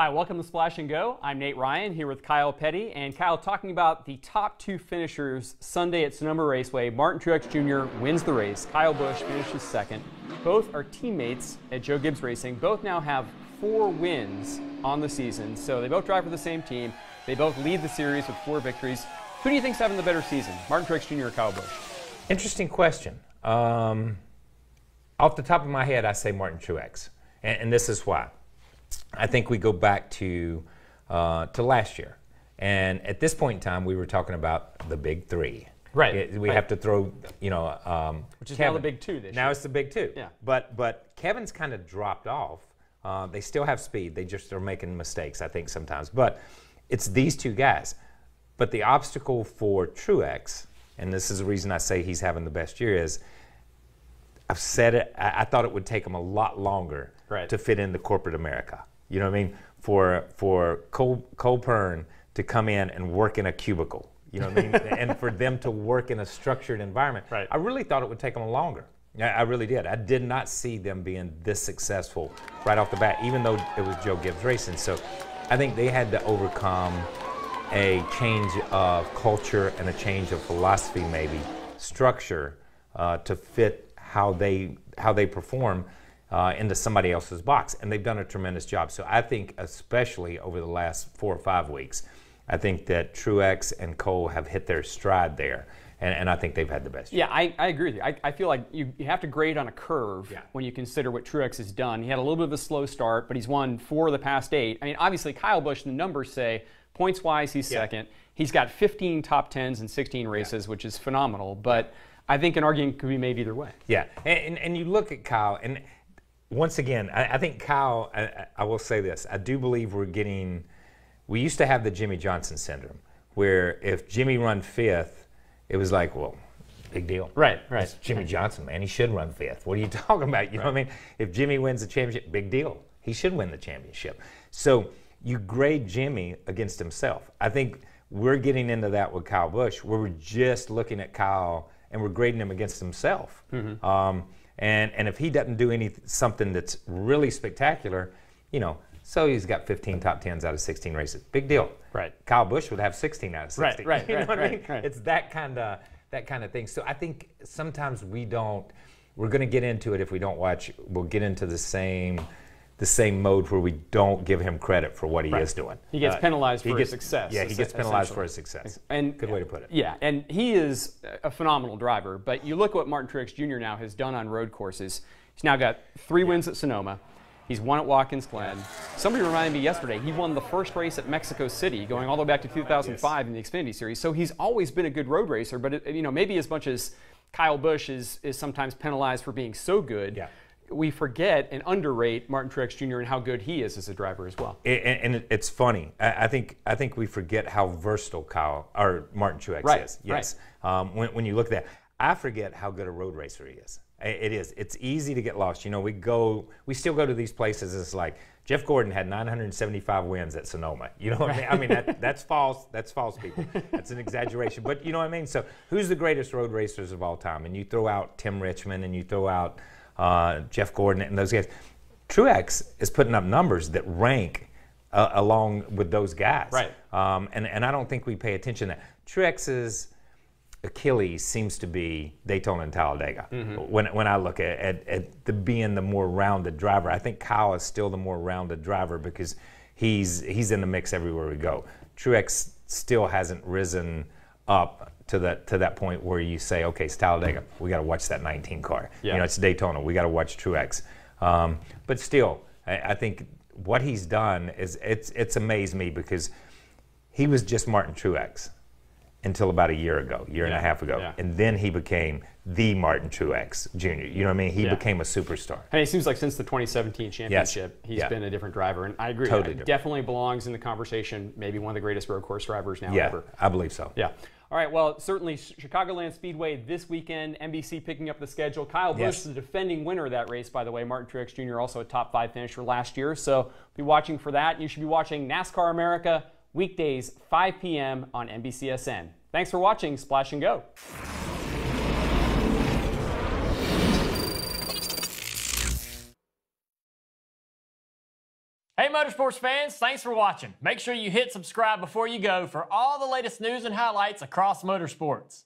Hi, welcome to Splash and Go. I'm Nate Ryan here with Kyle Petty. And Kyle, talking about the top two finishers Sunday at Sonoma Raceway. Martin Truex Jr. wins the race. Kyle Busch finishes second. Both are teammates at Joe Gibbs Racing. Both now have four wins on the season. So they both drive for the same team. They both lead the series with four victories. Who do you think's having the better season, Martin Truex Jr. or Kyle Busch? Interesting question. Um, off the top of my head, I say Martin Truex, and, and this is why. I think we go back to uh, to last year, and at this point in time, we were talking about the big three. Right. It- we right. have to throw, you know, um, Which is now the big two this Now year. it's the big two. Yeah. But but Kevin's kind of dropped off. Uh, they still have speed. They just are making mistakes, I think, sometimes. But it's these two guys. But the obstacle for Truex, and this is the reason I say he's having the best year, is I've said it. I, I thought it would take him a lot longer Right. to fit into corporate America. You know what I mean? For for Cole, Cole Pearn to come in and work in a cubicle. You know what I mean? and for them to work in a structured environment. Right. I really thought it would take them longer. I, I really did. I did not see them being this successful right off the bat, even though it was Joe Gibbs Racing. So I think they had to overcome a change of culture and a change of philosophy, maybe structure, uh, to fit how they how they perform uh, into somebody else's box, and they've done a tremendous job. So I think, especially over the last four or five weeks, I think that Truex and Cole have hit their stride there, and, and I think they've had the best. Yeah, I, I agree with you. I, I feel like you, you have to grade on a curve Yeah. when you consider what Truex has done. He had a little bit of a slow start, but he's won four of the past eight. I mean, obviously, Kyle Busch, the numbers say points wise, he's Yeah. second. He's got 15 top 10s in 16 races, which is phenomenal. But I think an argument could be made either way. Yeah, and, and, and you look at Kyle, and once again, I, I think Kyle, I- I, will say this, I do believe we're getting, we used to have the Jimmie Johnson syndrome, where if Jimmie run fifth, it was like, well, big deal. Right, right. It's Jimmie Johnson, man, he should run fifth. What are you talking about? You know what I mean? If Jimmie wins the championship, big deal. He should win the championship. So you grade Jimmie against himself. I think we're getting into that with Kyle Busch, where we're just looking at Kyle and we're grading him against himself. Mm-hmm. Um, and and if he doesn't do any something that's really spectacular, you know, so he's got 15 top 10s out of 16 races. Big deal. Right. Kyle Busch would have 16 out of 16. Right, right, you know right, what I right, mean? right. It's that kind of that kind of thing. So I think sometimes we don't. We're going to get into it if we don't watch. We'll get into the same the same mode where we don't give him credit for what he is doing. He gets Uh, penalized for his success, Yeah, he gets penalized for his success. And good way to put it. Yeah, and he is a phenomenal driver. But you look at what Martin Truex Jr. now has done on road courses. He's now got three wins at Sonoma. He's won at Watkins Glen. Somebody reminded me yesterday he won the first race at Mexico City, going all the way back to 2005 in the Xfinity Series. So he's always been a good road racer. But it, you know, maybe as much as Kyle Busch is is sometimes penalized for being so good. Yeah. We forget and underrate Martin Truex Jr. and how good he is as a driver as well. And, and it's funny. I, I think I think we forget how versatile Kyle or Martin Truex Right, is. Yes. Um, when, when you look at that, I forget how good a road racer he is. It is. It's easy to get lost. You know, we go, we still go to these places. It's like Jeff Gordon had 975 wins at Sonoma. You know what I mean? I mean that, that's false. That's false, people. That's an exaggeration. But you know what I mean. So who's the greatest road racers of all time? And you throw out Tim Richmond, and you throw out uh, Jeff Gordon, and those guys. Truex is putting up numbers that rank uh, along with those guys. Right. Um, and, and I don't think we pay attention to that. Truex's Achilles seems to be Daytona and Talladega. When, when I look at, at, at the being the more rounded driver, I think Kyle is still the more rounded driver because he's he's in the mix everywhere we go. Truex still hasn't risen up to that to that point where you say, okay, it's Talladega, we got to watch that 19 car. Yeah. You know, it's Daytona, we got to watch Truex. Um, but still, I, I think what he's done is it's it's amazed me because he was just Martin Truex until about a year ago, year and a half ago, yeah. and then he became the Martin Truex Jr. You know what I mean? He Yeah. became a superstar. And it seems like since the 2017 championship, he's Yeah. been a different driver. And I agree. Totally definitely belongs in the conversation. Maybe one of the greatest road course drivers now Yeah, ever. I believe so. Yeah. All right. Well, certainly Chicagoland Speedway this weekend. NBC picking up the schedule. Kyle Busch, Yes. the defending winner of that race, by the way. Martin Truex Jr. also a top five finisher last year. So be watching for that. You should be watching NASCAR America weekdays 5 p.m. on NBCSN. Thanks for watching Splash and Go. Hey, motorsports fans, thanks for watching. Make sure you hit subscribe before you go for all the latest news and highlights across motorsports.